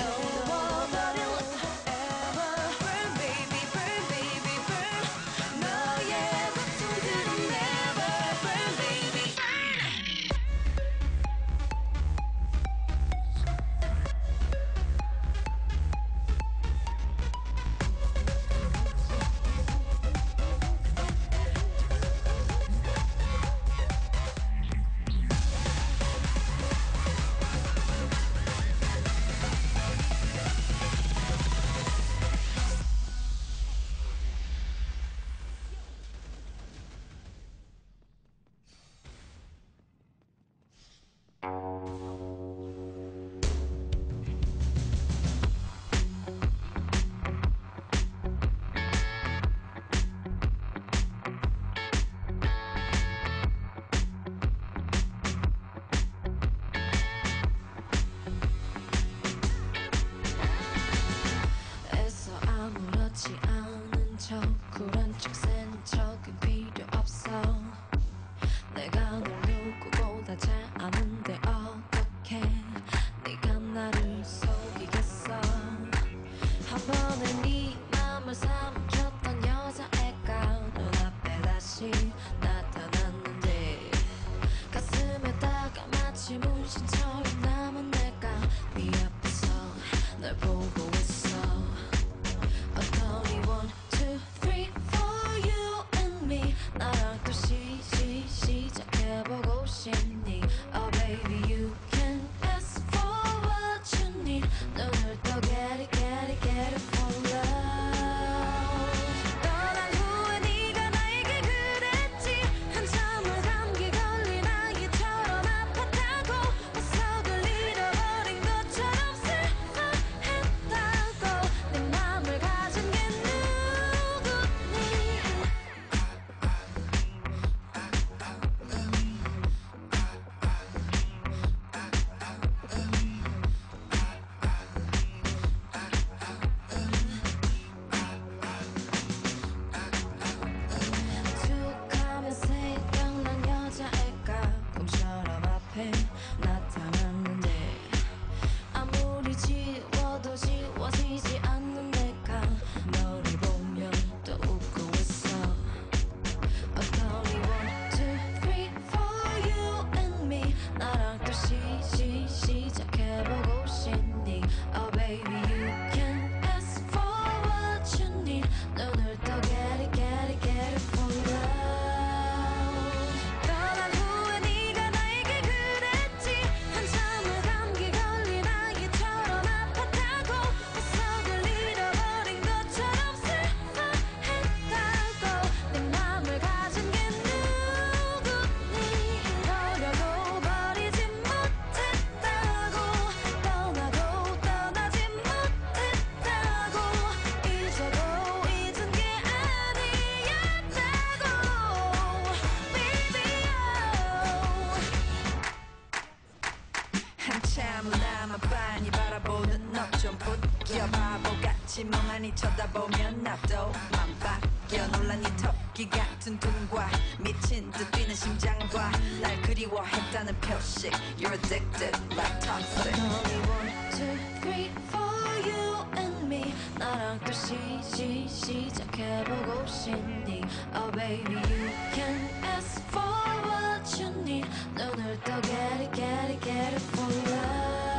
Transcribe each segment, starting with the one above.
so 쳐다보면 나도 맘바뀌어 놀란 이 토끼 같은 둥과 미친 듯 뛰는 심장과 날 그리워했다는 표식 You're addicted like toxic Only one, two, three, four You and me 나랑 다시 시, 시작해보고 싶니 Oh baby you can ask for what you need 눈을 떠 get it get it get it for love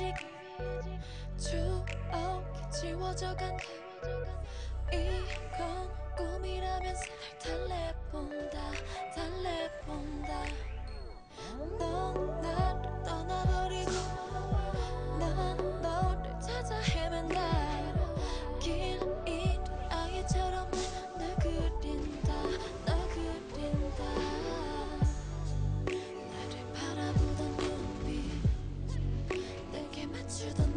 뮤직 추억이 지워져간 이건 꿈이라면 살 달래본다 달래본다. 넌나 through the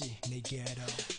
shit, they.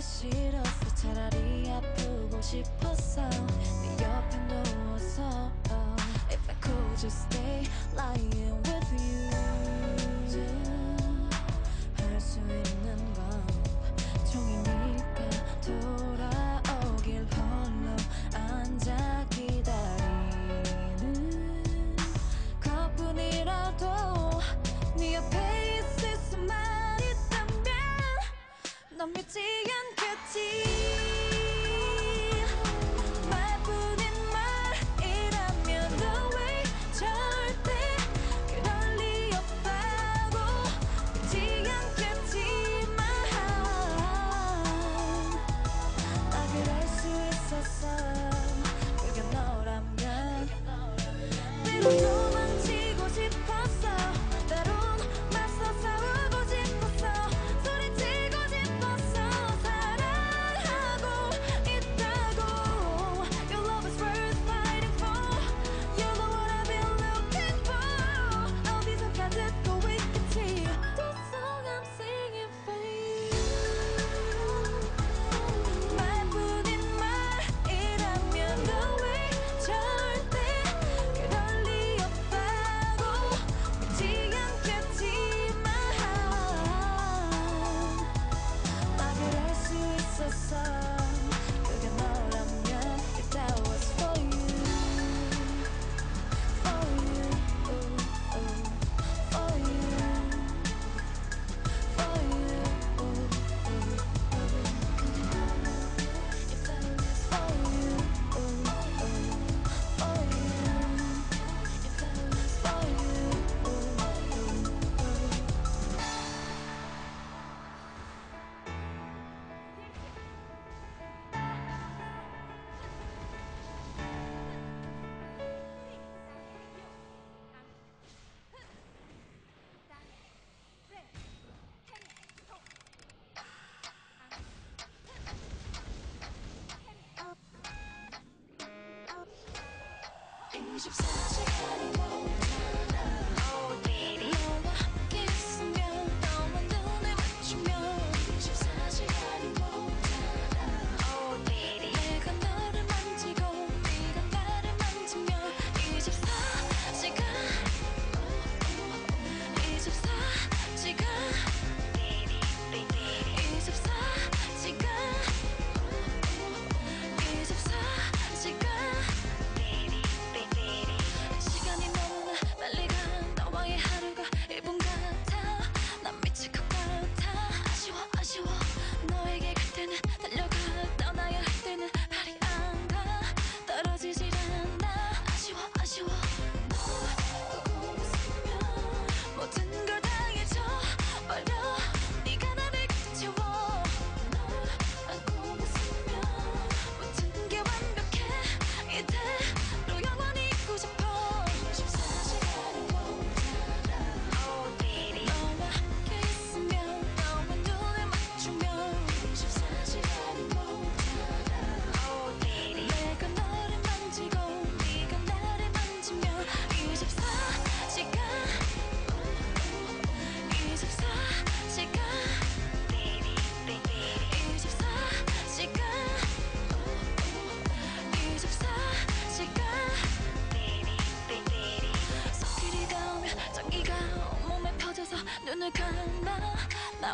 가기 싫었어 차라리 아프고 싶었어 네 옆에 누워서 oh. If I could just stay lying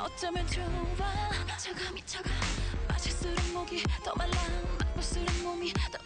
어쩌면 좋아? 차가 미차가 마실수록 목이 더 말라 맛볼수록 몸이 더